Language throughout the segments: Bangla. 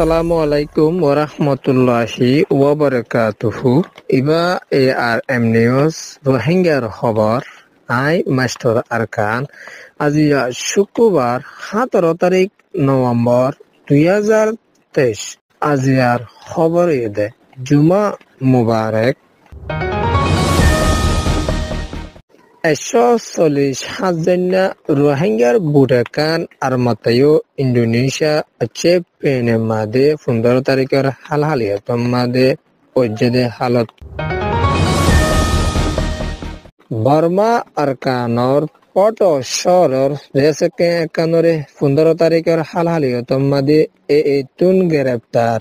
আসসালামু আলাইকুম ওরহমতুল্লাহি ওবরকাতুহু ইবা এ আর এম নিউজ, রোহিঙ্গার খবর, আই মাস্টার আরকান। আজি শুক্রবার সতেরো তারিখ নভেম্বর দুই হাজার তেইশ। আজিয়ার খবর ইদে জুমা মুবারক। একশো চল্লিশ হাজার রোহিঙ্গার বুড়াকান আর মাতায়ো ইন্দোনেশিয়া আছে পেনে মাদে পনেরো তারিখের হালত। বর্মা আর পট শহরের রেসকে কানরে পনেরো তারিখের মাদে এ তুন গ্রেপ্তার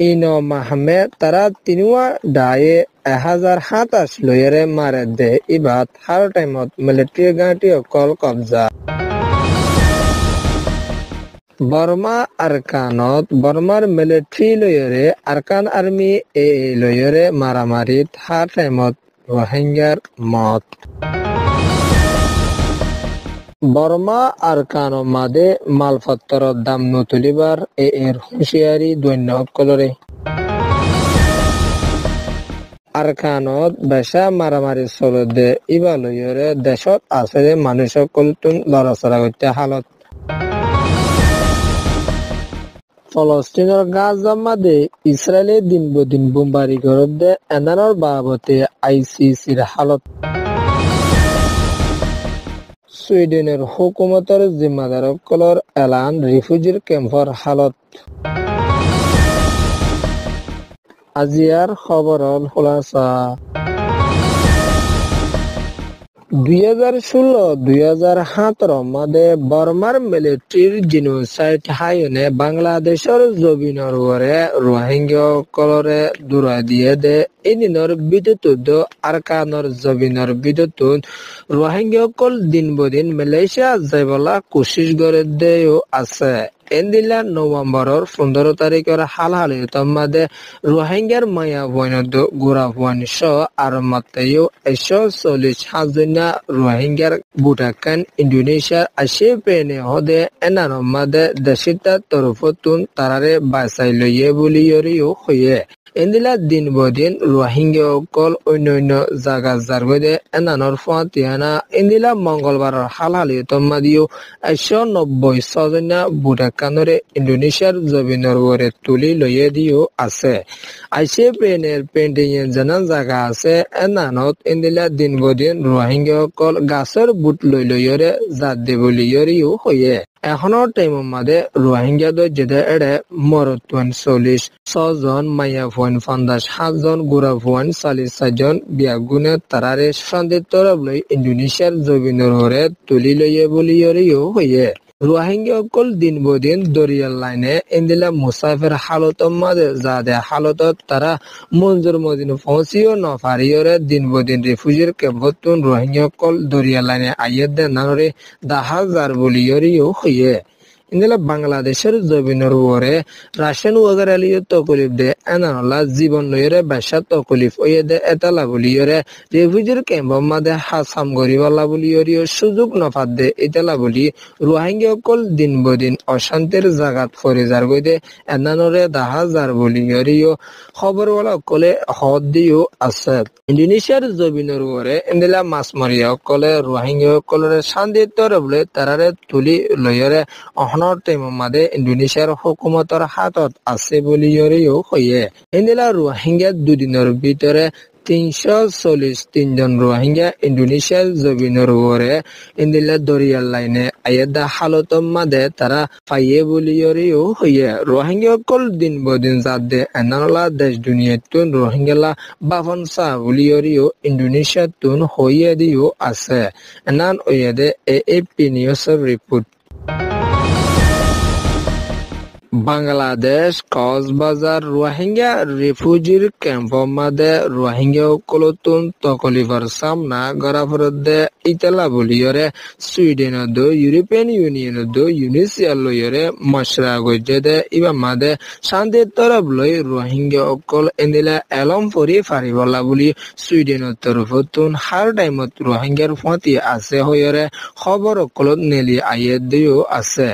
ইনো মাহমে তারা তিনুয়া ডায়ে এহাজাৰ সাতাশ লৈয়েৰে মাৰে দে ইভাত হাৰ টাইমত মিলিটেৰী গাঁৱতী অকল কব্জা। বৰ্মা আৰকানত বৰ্মাৰ মিলিট্ৰি লৈয়েৰে আৰকান আৰ্মি এ লৈয়েৰে মাৰা মাৰিত হাৰ টাইমত ৰোহিংগাৰ মত বৰ্মা আৰকান মাদে মাল পত্ৰৰ দাম নতুলিবাৰ এ এৰ হুঁচিয়াৰী দৈন্যসকলৰে আরকানত বেচা মারামারি চলতে ইবালয়ৰে দেশত আছে মানুহ সকলটোন লৰাচৰা গত্য হালত। ফলস্তিনৰ গাজা মাদে ইছৰাইলে দিন বদিন বোমবাৰী ঘৰত দে, এনানৰ বাবতে আই চি চিৰ হালত। ছুইডেনৰ হুকুমতৰ জিম্মাদাৰসকলৰ এলান ৰিফিউজিৰ কেম্পৰ হালত। আজিয়ার খবরল খোলাসা দুই হাজার ষোলো দুই হাজার সতেরো মাদে বর্মার মিলিটারির জিনোসাইড হাইনে বাংলাদেশের জবিনের ওরে রোহিঙ্গা কলরে দূরা দিয়ে দে। এদিনের বিদ্যুৎ আরকানর জবিনের বিদ্যুৎ রোহিঙ্গা কল দিন বদিন মালয়েশিয়া যাইবলা কোশিশ করে দেও আছে। এন্দিলা পনেরো তারিখের হাল হালি তম্মাদে রোহিঙ্গার মায়া বৈনদ ভুয়ানি সহ আর মাত্রেও একশো চল্লিশ হাজার রোহিঙ্গার বুটাকান ইন্ডোনেশিয়ার আশে পেনে হদে এনার মাদে দেশিতা তরফতুন তারারে বাঁচাই লইয়ে বলি হইয়ে। এন্দিলা দিন বদিন রোহিঙ্গা অকল অন্য অন্য জাগা জারগদে এনানর ফাতিয়ানা এন্দিলা মঙ্গলবারের হালহালি তম্মাদিও একশো নব্বই ছজনা বুটাকানরে ইন্দোনেশিয়ার জবিনের ওরে তুলি লইয়ে দিও আছে পেনের পেন্টিং জানা জাগা আছে এনানত এন্দিলা দিন বদিন রোহিঙ্গা অকল গাছের বুট লই লইয়রে জাত দেবলিয়রিও হইয়ে এখনও টাইমের মাঝে রোহিঙ্গাদের যেতে এড়ে মরতুয়ান চল্লিশ, ছজন মাইয়া ফুয়ান পঞ্চাশ সাতজন গুড়া ফুয়ান চাল্লিশ চারজন বিয়াগুনে তারারে সন্দিগ্ধ লৈ ইন্দোনেশিয়ার জবিনের হরে তুলি লইয়ে বলিয়রিও হইয়ে রোহিঙ্গা অকল দিন বদিন দরিয়ার লাইনে এন্দিলা মুসাফির হালত মাঝে যাদে হালতত তারা মঞ্জুর মদিন পৌঁছিও নফারিয়রে দিন বদিন রিফিউজির কেবতুন রোহিঙ্গা কল দরিয়ার লাইনে আইয়ের দে দাহাজার বলিয়রিও হইয়ে। ইন্দলা বাংলাদেশের জমিনের উপরে রাশিয়ান ওয়াগার আলিয় তকলিফ দে, এনানলা জীবন লইরে বেসা তকলিফ ওয়ে দে, এতালা বলিয়রে রেফিউজির ক্যাম্প মাদে হাসাম গরিবালা বলিয়রিও সুযোগ নফাত দে, এতালা বলি রোহিঙ্গা অকল দিন বদিন অশান্তির জাগাত ফরে যার গই দে এনানরে দাহা যার বলিয়রিও খবরওয়ালা অকলে হদ দিও আছে। ইন্দোনেশিয়ার জমিনের উপরে ইন্দিলা মাছ মারিয়া অকলে রোহিঙ্গা অকলরে শান্তি তরে বলে তারারে তুলি লইরে অহন এখনৰ টাইমৰ ইণ্ডোনেছিয়াৰ হুকুমতৰ হাতত আছে বুলি হয়ে। ইন্দিলা ৰোহিংগা দুদিনৰ ভিতৰে তিনশ চল্লিশ তিনজন রোহিঙ্গা ইন্দোনেশিয়ার জবিনের উপরে ইন্দিলা দরিয়ার লাইনে আয়েদা হালত মাদে তারা পাইয়ে বলিয়রিও হইয়ে রোহিঙ্গা কল দিন বদিন দে এনানলা দেশ দুনিয়াতুন রোহিঙ্গালা বাফন সাহ বলিয়রিও ইন্দোনেশিয়া তুন হইয়ে দিও আছে। এনান ওয়েদে A A P news report Bangladesh, Cox's Bazar, Rohingya, রিফিউজির camp মাদে রোহিঙ্গা কলতুন তকলিফার সামনা গড়া ফরদে ইতালা দো ইউরোপিয়ান ইউনিয়ন দো ইউনিসিয়াল লয়রে মশরা গজে ইবা মাদে শান্তির তরফ লই রোহিঙ্গা অকল এন্দিলা এলম ফরি ফারিবলা বুলি। সুইডেনের তরফতুন হার টাইমত রোহিঙ্গার ফতি আছে হয়রে খবর অকলত নেলি আইয়ে দিও আছে।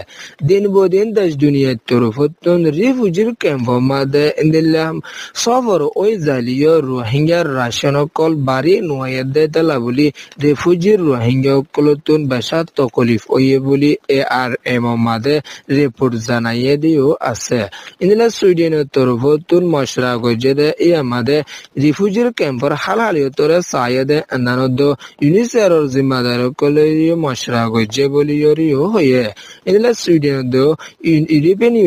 দিন বদিন দেশ দুনিয়ার তরফ Rufutun refugee camp made indilam sofar ওই জালীয় রোহিঙ্গা রাশনকল বাড়ি নোয়াইদে তেলাবুলি রেফুজি রোহিঙ্গা কলতুন বেসা তকলিফ ওয়ে বলি এ আর এম মাদে রিপোর্ট জানাইয়ে দিও আছে ইন্দিলা সুইডেনের তরফতুন মশরা গজেদে ই আমাদে রিফুজির ক্যাম্পর হাল হালিয়তরে সায়েদে এন্দানদ ইউনিসেরর জিম্মাদার কলিয় মশরা গজে বলিয়রিও হয়ে ইন্দিলা সুইডেনের ইউরোপিয়ান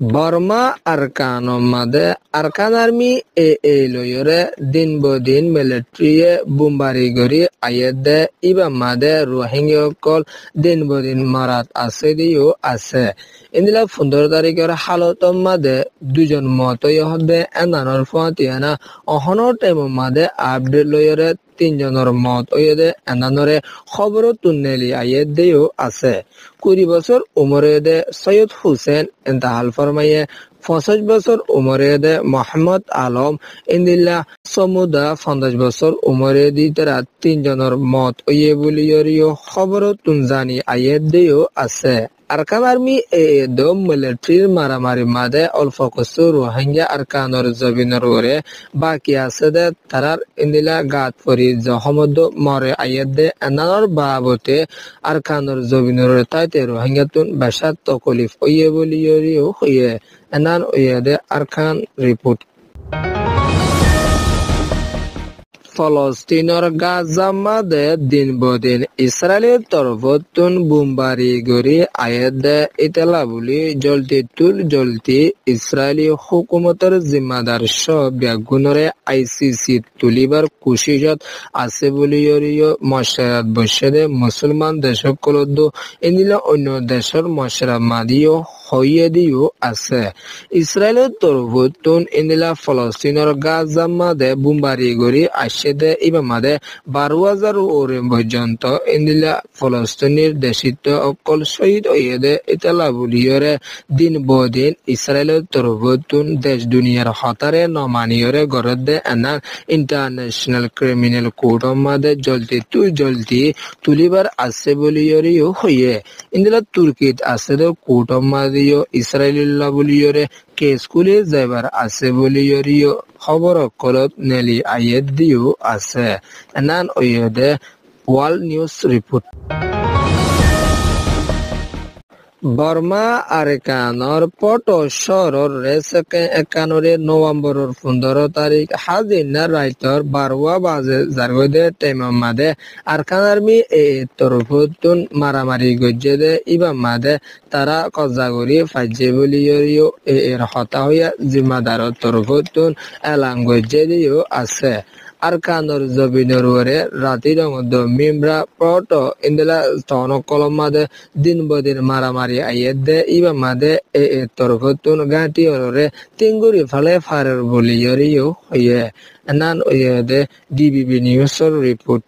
বর্মা আরকানো মাদে আরকান আর্মি এ এ লয়রে দিন বদিন মিলিটারিয়ে বুম্বারি গরি আয়েদে ইবা মাদে রোহিঙ্গা কল দিন বদিন মারাত আছে দিও আছে ইন্দিলা পনেরো তারিখের হালত মাদে দুজন মত হদে এনানোর ফুয়াতিয়ানা অহনৰ টাইম মাদে আপডেট লয়রে তিনজনের মত ওয়েদে এনানরে খবর তুন্নেলি আইয়ে দেও আছে। কুড়ি বছর উমরেদে সৈয়দ হুসেন ইন্তাহাল ফরমাইয়ে পঞ্চাশ বছর উমরেদে মোহাম্মদ আলম, ইন্দিল্লা সমুদা পঞ্চাশ বছর উমরেদি তারা তিনজনের মত ওয়ে বলি খবর তুন জানি আইয়ে দেও আছে। আরকান আর্মি এ দম মিলিটারির মারামারি মাদে অল্প কিছু রোহিঙ্গা আরকানর জবিনর ওরে বাকি আছে দে তারার ইন্দিলা গাত পরি জহমদ মরে আইয়াদ দে এনানর বাবতে আরকানর জবিনর তাইতে রোহিঙ্গা তুন বেসাত ফলস্তিনৰ গাজা মাদে দিন বদিন ইসরায়েলের তরফতুন বুমবারি গরি আয়েদে ইতলা বুলি জলতি তুল জলতি ইসরায়েলি হুকুমতের জিম্মাদার সব ব্যাগুণরে আইসিসি তুলিবার কুশিজত আছে বুলি মশারাত বসে মুসলমান দেশসকলত এনিলা অন্য দেশের মশরা মাদিও দিও আছে। ইসরায়েলের তরফতুন এনিলা ফলস্তিনের গাজা মাদে বুমবারি গরি আসে দে ইবা মাদে বারো হাজার ওরে পর্যন্ত ইন্দিলা ফলস্তিনির দেশিত অকল শহীদ ওয়েদে ইতালা বুলিয়রে দিন বদিন ইসরায়েলের তরফতুন দেশ দুনিয়ার হতারে নমানিয়রে গরদ দে এনার ইন্টারন্যাশনাল ক্রিমিনাল কোর্ট মাদে জলদি তুই জলদি তুলিবার আছে বলিয়রিও হইয়ে। ইন্দিলা তুর্কিত আছে দে, কোৰ্টৰ কোর্ট মাদিও ইসরায়েলিল্লা কে স্কুলে যাইবার আছে বলিয়রিও খবর কলত নেলি আইয়ে দিও আছে। এনান ওয়ার্ল্ড নিউজ রিপোর্ট বর্মা আরেকানর পট শহরের রেসকে একানরে নভেম্বরের পনেরো তারিখ হাজিনা রাইতর বারোয়া বাজে আরকান আর্মি এ তরফতুন মারামারি গজ্জে দে ইবা মাদে তারা কজাগরি ফাইজে বলি এর হতা হইয়া জিম্মাদার তরফতুন এলাং গজ্জে দিও আছে। Arkanor জবিনরুরে রাতির মধ্যে মিমরা প্রট ইন্দলা তন কলম মাদে দিন বদিন মারামারি আইয়ে দে, ইবা মাদে এ এ তরফতুন গাঁটি অনরে তিঙ্গুরি ফালে ফারের বলি ইয়রিও হইয়ে। নান ওয়ে দে, ডিবিবি নিউজর রিপোর্ট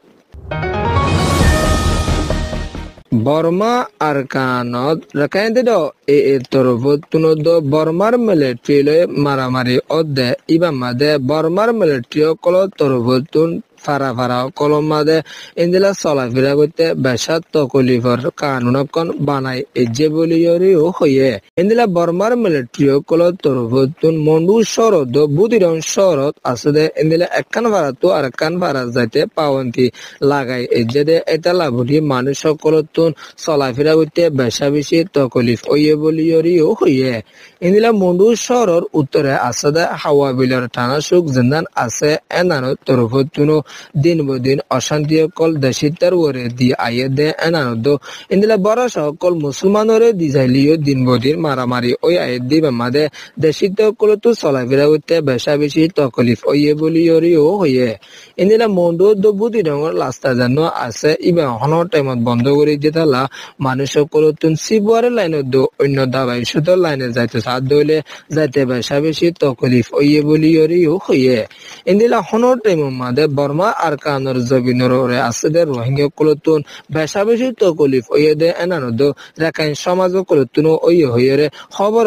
বর্মা আরকানত রাখাইন্দিড এ এ তরফতুনদ বর্মার মিলিটারি মারামারি অদ্দে ইবামাদে বর্মার মিলিটারি কল তরফতুন ফারা ফারা। কলম মাদে ইন্দিলা চলাফেরা করতে বেসাত তকলিফর কানুনকন বানাই এজে বলিয়রিও হইয়ে। ইন্দিলা বর্মার মিলিটারি কল তরফতুন মন্ডু শরদ বুদিরন শরত আছে দে। ইন্দিলা একখান ভাড়াতো আর একখান ভাড়া যাইতে পাওয়ন্তি লাগাই এজে দে। এটা লাভলি মানুষ সকলতুন চলাফেরা করতে বেসা বেশি তকলিফ ওইয়ে বলিয়রিও হইয়ে। ইন্দিলা মন্ডু শহরের উত্তরে আছে দে। হাওয়া বিলের টানা সুখ জিন্দান আছে। এনানো তরফতুনো দিন বদিন অশান্তি অকল দেশিতার ওরে দি আইয়ে দে এনানদ। ইন্দিলা বড় সকল মুসলমানরে দি যাইলিও দিন বদিন মারামারি ওই আইয়ে দি বেমাদে দেশিত অকল তো চলাফেরা করতে বেশা বেশি তকলিফ ওইয়ে বলি ওরিও হইয়ে ইন্দিলা মন্ডু দবুদি রঙর লাস্তা জানো আছে, ইবা হনৰ টাইমত বন্ধ কৰি দিতালা মানুহ সকলো তুন চিবুৱাৰে লাইনত দো, অন্য দাবাই সুতৰ লাইনে যাইতে সাত দইলে, যাইতে বেশা বেশি তকলিফ ওইয়ে বলি ওরিও হইয়ে ইন্দিলা হনৰ টাইমত মাদে বর্মা আর কানর জবিনর ওরে রোহিঙ্গা কলতুন। বেশা বেশি তকলিফ ওইয়ে দে এনানো দো। রেখাইন সমাজ কলতুন ওইয়ে হইয়ে রে। খবর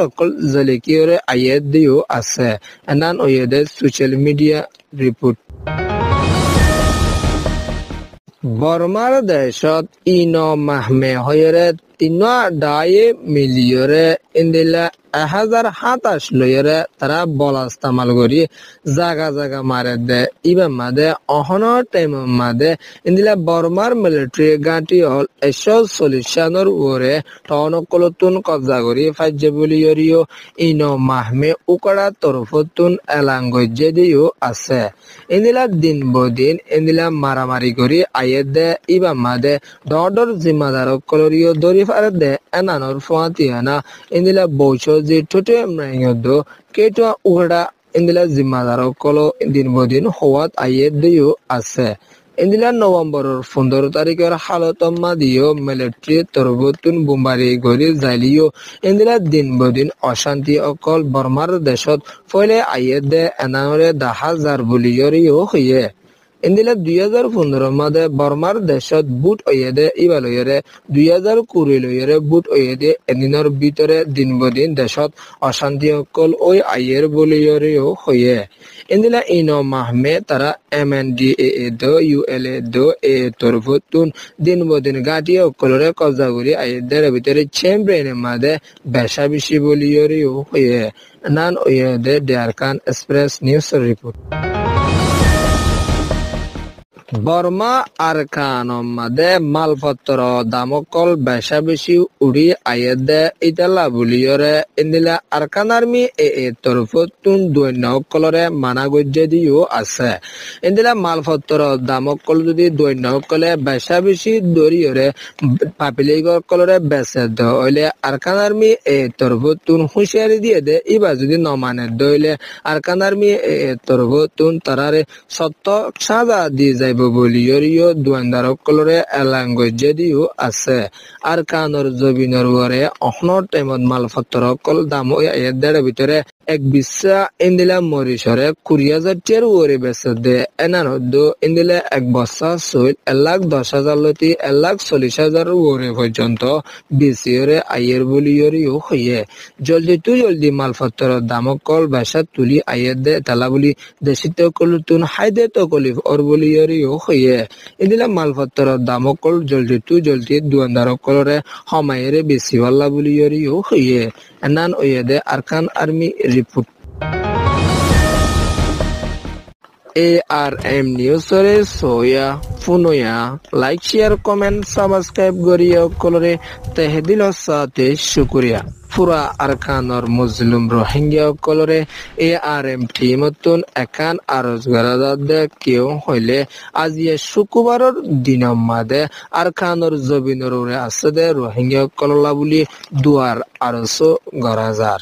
আইয়ে দিও আছে। এনান ওইয়ে দে সোশ্যাল মিডিয়া রিপোর্ট বর্মার দেশত ইন মাহমে হয়েরে তিন ডায়ে মিলিয়রে ইন্দিলা এহাজার সাতাশ লইরে তারা বল ইস্তেমাল করি জাগা জাগা মারে দে, ইবা মাদে অহনৰ টাইম মাদে। ইন্দিলা বর্মার মিলিটারি গাঁটি হল এশো চল্লিশ সানৰ ওরে টনকলতুন কবজা করি ফাজ্যে বলি ইয়রিও ইন মাহমে উকড়া তরফতুন এলাঙ্গজ্যে দিও আছে। ইন্দিলা দিন বদিন ইন্দিলা মারামারি করি, আয়ে দে, ইবা মাদে ডর জিম্মাদার কলরিও দরি ফুয়াতিয়ানা ইন্দিলা বৌছ যে ঠোঁটে মৃঙ্গদ কেটো উগড়া ইন্দিলা জিম্মাদার কলো দিন বদিন হওয়াত আইয়ে দিও আছে ইন্দিলা নৱেম্বৰৰ পোন্ধৰ তাৰিখৰ হালতম্মা দিও মিলিটাৰী তৰবতুন বোমাৰী গৰি জালিও ইন্দিলা দিন বদিন অশান্তি অকল বৰ্মাৰ দেশত ফলে আইয়ে দে এনাৰে দাহাজাৰ বুলিয়ৰিও হয়ে ইন্দিলা দুই হাজার পনেরো মাদে বর্মার দেশত বুট ওয়েদে ইবালয়েরে দুই হাজার কুড়ি লয়েরে বুট ওয়েদে এদিনের ভিতরে দিন বদিন দেশত অশান্তি অকল ওই আইয়ের বলিয়রেও হয়ে ইন্দিলা ইন মাহমে তারা M N D A A দো, ইউ এল এ দো, এ তরফতুন দিন বদিন গাটি অকলরে কবজা করি আইয়েদের ভিতরে চেম্ব্রেনে মাদে বেশা বেশি বলিয়রেও হয়ে নান ওয়েদে ডেয়ারকান এক্সপ্রেস নিউজ রিপোর্ট বর্মা আর কানমাদে মালপত্র দামকল বেশা বেশি উড়ি আয়েদে ইতালা বুলিয়রে। ইন্দিলা আরকান আর্মি এ এ তরফতুন দৈন্য কলরে মানা গজ্জে দিও আছে। ইন্দিলা মালপত্র দামকল যদি দৈন্য কলে বেশা বেশি দরিয়রে পাপিলিগর কলরে বেসে দইলে আরকান আর্মি এ তরফতুন হুঁশিয়ারি দিয়ে দে। ইবা যদি নমানে দইলে আরকান আর্মি এ তরফতুন তারারে সত্য সাজা দিয়ে যাইব বগলীয়ৰ দুৱেণ্ডাৰসকলৰে এলাংগৈ যদিও আছে। আৰু কাণৰ জবিনৰ ৱাৰে অসনৰ টাইমত মাল পত্ৰসকল দাম ইয়াৰ ভিতৰে মরিশরে কুড়ি হাজার টিয়ার ওরে বেসে দে এনার হদ্দু ইন্দিলা এক বস্তা সইল এক লাখ দশ হাজার লতি, এক লাখ চল্লিশ হাজার ওরে পর্যন্ত বেশি ওরে আইয়ের বলি ওরিও হইয়ে। জলদি তু জলদি মালপত্র দামক কল বেসা তুলি আইয়ের দে তালা বলি দেশিত কলুতুন হাইদে তো কলিফ ওর বলি ওরিও হইয়ে। ইন্দিলা মালপত্র দামক কল জলদি তু জলদি দুয়ান্দার কলরে হমায়েরে বেশি ভাল্লা বলি ওরিও হইয়ে। এনান ওয়েদে Arakan army report A R M নিউজরে সোয়া ফুনোয়া লাইক শেয়ার কমেন্ট সাবস্ক্রাইব করিয়া কলরে তেহদিল সাথে শুক্রিয়া পুরা আরকানর মুসলিম রোহিঙ্গা কলরে এ আর এম টি মতন একান আরজ গরাদে কেউ হইলে আজিয়ে শুক্রবারর দিনৰ মাদে আরকানর জবিনর আছে দে রোহিঙ্গা কললা বুলি দুয়ার আরজ গরাজার